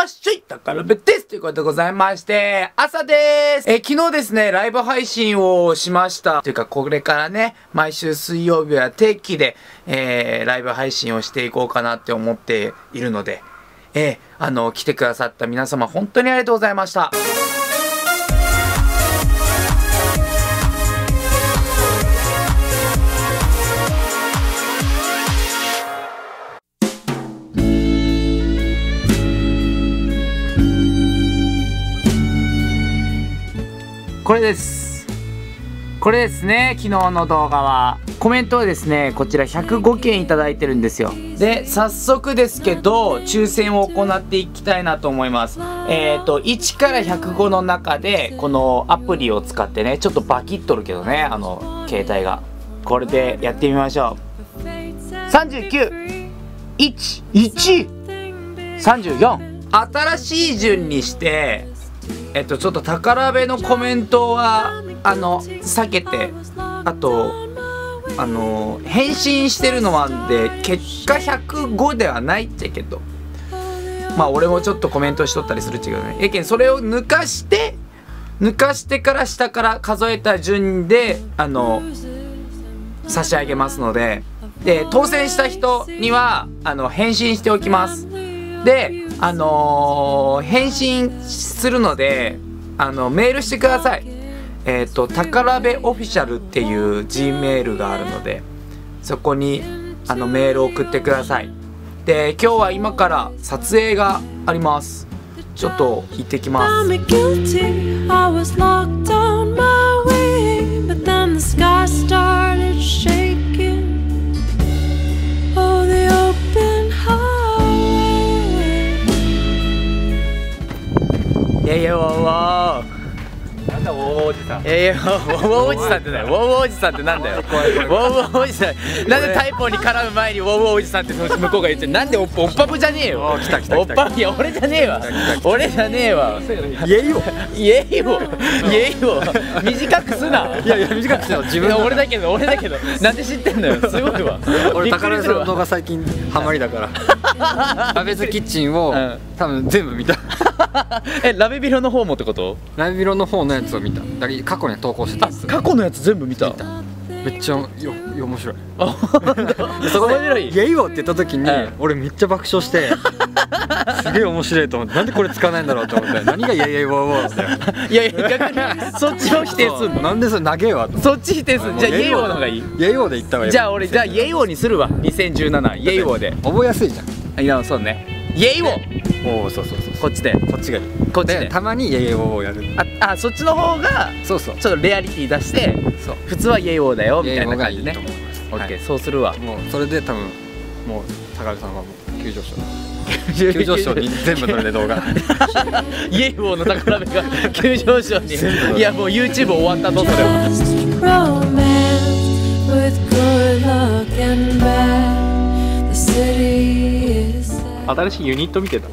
わっしょい宝部ですということでございまして、朝ですえ昨日ですね、ライブ配信をしました。というか、これからね、毎週水曜日は定期で、えー、ライブ配信をしていこうかなって思っているので、えー、あの、来てくださった皆様、本当にありがとうございました。これです。これですね昨日の動画は。コメントはですねこちら105件いいてるんですよ。で早速ですけど抽選を行っていきたいなと思います。えっ、ー、と1から105の中でこのアプリを使ってねちょっとバキっとるけどねあの携帯が。これでやってみましょう。391134新しい順にしてえっとちょっと宝部のコメントはあの避けてあとあの返信してるのもあんで結果105ではないっちゃけど。まあ俺もちょっとコメントしとったりするっちゃけどね。やけんそれを抜かして抜かしてから下から数えた順であの差し上げますので。で当選した人にはあの返信しておきます。であのー、返信するのであのメールしてください。えっ、ー、と宝部オフィシャルっていう G メールがあるのでそこにあのメールを送ってください。で今日は今から撮影があります。ちょっと行ってきます。いやいやわわなんだウォーおじさん。いやいやウォーウォーおじさんってね ウォーウォーおじさんってなんだよ。ウォーウォーおじさん。なんでタイポに絡む前にウォーウォーおじさんって向こうが言ってなんでおっおっぱぶじゃねえよ。来た来たおっぱぶいや俺じゃねえわ。俺じゃねえわ。イエイよ。イエイよ。イエイよ。短くすな。いやいや短くしよ自分俺だけど俺だけど。なんで知ってんのよ。すごいわ。俺宝さんの動画最近ハマりだから。ラベズキッチンを多分全部見た。えラベビロの方もってこと？ラベビロの方のやつを見た。だ過去に投稿してた。やつ過去のやつ全部見た？めっちゃよ面白い。そこで「イエイよ」って言った時に、俺めっちゃ爆笑して すげえ面白いと思ってなんでこれ使わないんだろうと思って何が「イエイイエイウォーウォー」っていやいや逆にそっちを否定すんのなんでそれ長えわそっち否定すんじゃあイエイウォーの方がいいイエイウォーで言ったわじゃあ俺じゃあイエイウォーにするわ2017イエイウォーで覚えやすいじゃんいやそうねイエイを。おおそうそうそうこっちで。こっちがいい。こっちで。たまにイエイをやる。ああそっちの方がそうそう。ちょっとレアリティ出してそう。普通はイエイオーだよみたいな感じでねオッケーそうするわ。もうそれで多分もう高橋さんはもう急上昇。急上昇に。全部乗るね動画。イエイオーの宝部が急上昇に。いやもう YouTube 終わったとそれは新しいユニット見てた。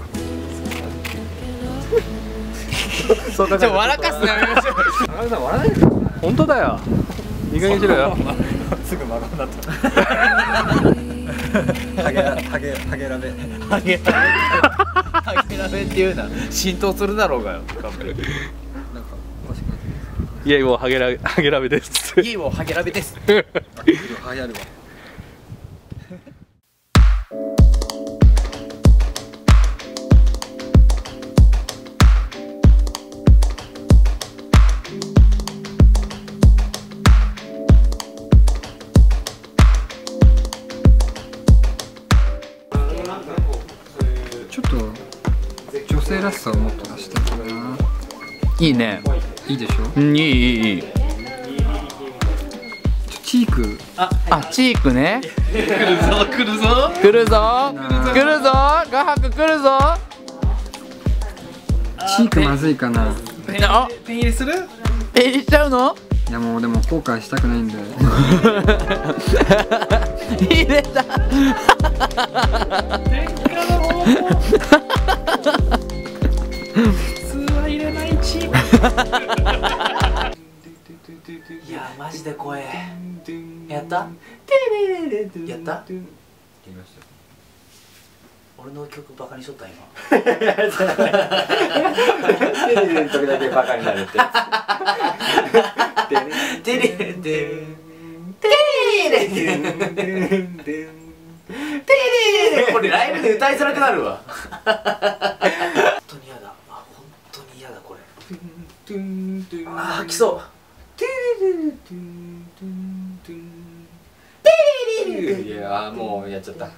そうだちょ笑かすのやめましょう。高さん笑わないで本当だよ。いい加減にしろよ。すぐマガになった。ハゲハゲハゲラベ。ハゲハゲラベっていうな。浸透するだろうがよ。カップルイエイもうハゲラハゲラベです。イエイもうハゲラベです。流行るわらしさをもっと出したいないいねいいでしょうんいいいいいいチークああチークね来るぞ来るぞ来るぞ来るぞ画伯来るぞチークまずいかなあペン入れするペン入れしちゃうのいやもうでも後悔したくないんで入れたいやマジで怖え。やった？やった俺俺の曲バカにしとった今時だけバカになるってテレテレテレテレこれライブで歌いづらくなるわ本当に嫌だあ本当に嫌だこれ。あー来そう。いやもうやっちゃった